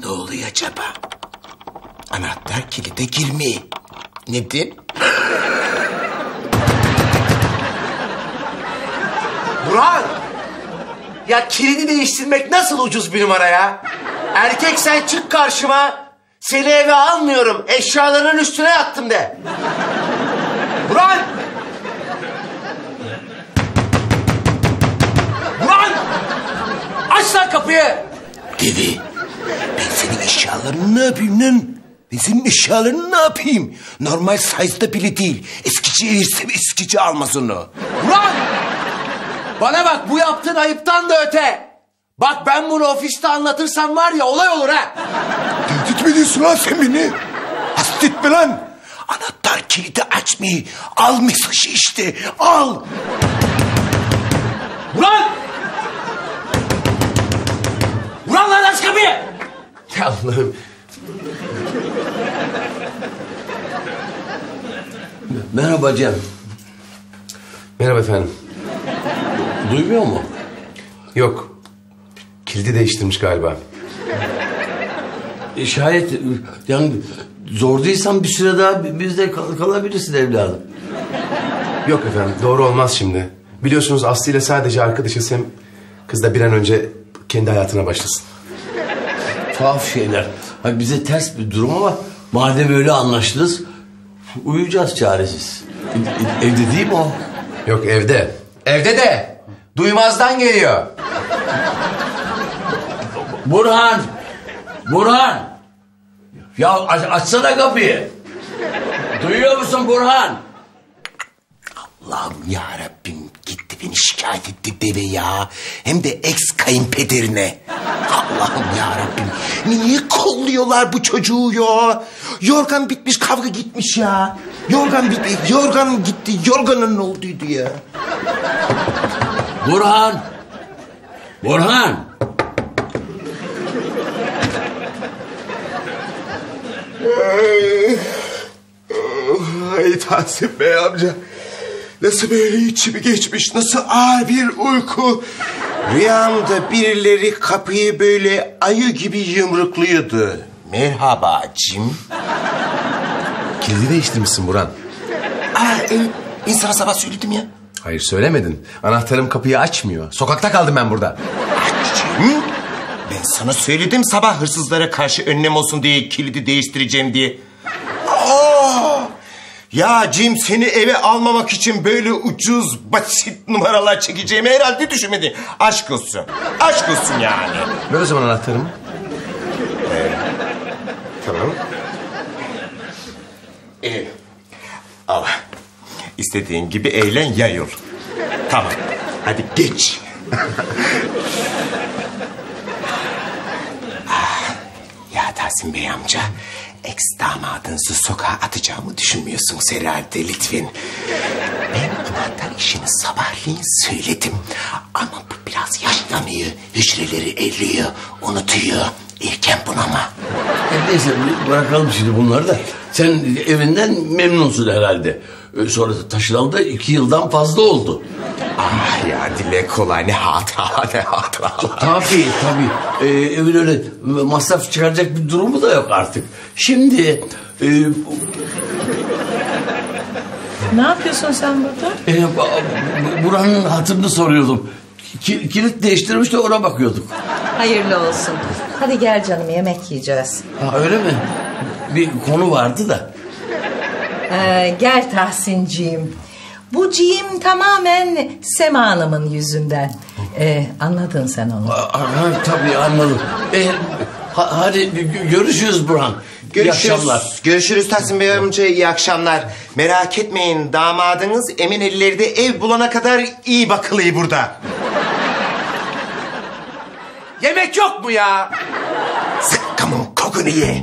Ne oluyor acaba? Anahtar kilide girmiyor. Neden? Burhan! Ya kilidi değiştirmek nasıl ucuz bir numara ya? Erkek sen çık karşıma. Seni eve almıyorum. Eşyaların üstüne yattım de. Burhan! Burhan! Aç lan kapıyı. Deli. Ben senin eşyalarını ne yapayım lan? Ben senin eşyalarını ne yapayım? Normal size'da bile değil. Eskici versem eskici almaz onu. Burhan! Bana bak bu yaptığın ayıptan da öte. Bak ben bunu ofiste anlatırsam var ya olay olur ha. Tehdit mi ediyorsun lan sen beni? Hastetme lan. Anahtar kilidi açmayı. Al mesajı işte. Al. Burhan! Burhan lan aç kapıyı! Ya Allah'ım. Merhaba Cem. Merhaba efendim. Duymuyor mu? Yok. Kilidi değiştirmiş galiba. E, şayet e, yani zor değilsen bir süre daha bizde kal- kalabilirsin evladım. Yok efendim doğru olmaz şimdi. Biliyorsunuz Aslı ile sadece arkadaşız hem kız da bir an önce kendi hayatına başlasın. Tuhaf şeyler. Ha, bize ters bir durum ama madem öyle anlaştınız uyuyacağız çaresiz. E- e- Evde değil mi o? Yok evde. Evde de duymazdan geliyor. Burhan! Burhan! Ya aç, açsana kapıyı. Duyuyor musun Burhan? Allah'ım ya Rabbim gitti beni şikayet etti deve ya. Hem de ex kayınpederine. Allah'ım ya Rabbim. Niye kolluyorlar bu çocuğu ya? Yorgan bitmiş kavga gitmiş ya. Yorgan bitti. Yorgan gitti. Yorganın ne olduydu ya? Burhan! Burhan! Ay Tahsin Bey amca. Nasıl böyle içimi geçmiş, nasıl ağır bir uyku. Rüyamda birileri kapıyı böyle ayı gibi yumrukluyordu. Merhaba Cim. Kilidi değiştirmişsin Burhan. Aa, evet. Ben sana sabah söyledim ya. Hayır söylemedin. Anahtarım kapıyı açmıyor. Sokakta kaldım ben burada. Cim. Ben sana söyledim sabah hırsızlara karşı önlem olsun diye kilidi değiştireceğim diye. Aa! Ya Cim seni eve almamak için böyle ucuz basit numaralar çekeceğimi herhalde düşünmedin. Aşk olsun. Aşk olsun yani. Ver o zaman anahtarımı. Tamam. İyi. Al. İstediğin gibi eğlen yayıl. Tamam. Hadi geç. Ah, ya Tahsin Bey amca, ex damadınızı sokağa atacağımı düşünmüyorsunuz herhalde lütfen. Ben anahtar işini sabahleyin söyledim. Ama bu biraz yaşlanıyor, hücreleri eriyor, unutuyor. Erken bunama. E, Neyse bırakalım şimdi bunları da. Sen evinden memnunsun herhalde. Sonra taşınalı da iki yıldan fazla oldu. Ah ya dile kolay ne hatıra ne hatıra. Tabii tabii. Ee, evin öyle masraf çıkaracak bir durumu da yok artık. Şimdi e, Ne yapıyorsun sen burada? e, ba- buranın hatırını soruyordum. Ki- kilit değiştirmiş de ona bakıyorduk. Hayırlı olsun. Hadi gel canım yemek yiyeceğiz. Ha, öyle mi? Bir konu vardı da. Ee, gel Tahsinciğim. Bu ciyim tamamen Sema Hanım'ın yüzünden. Ee, anladın sen onu. Ha, ha, tabii anladım. E, ha- hadi gö- görüşürüz Burhan. İyi Görüşürüz. akşamlar. Görüşürüz Tahsin Bey amca iyi akşamlar. Merak etmeyin damadınız emin ellerde ev bulana kadar iyi bakılıyor burada. Yemek yok mu ya? Zıkkımın kokunu ye.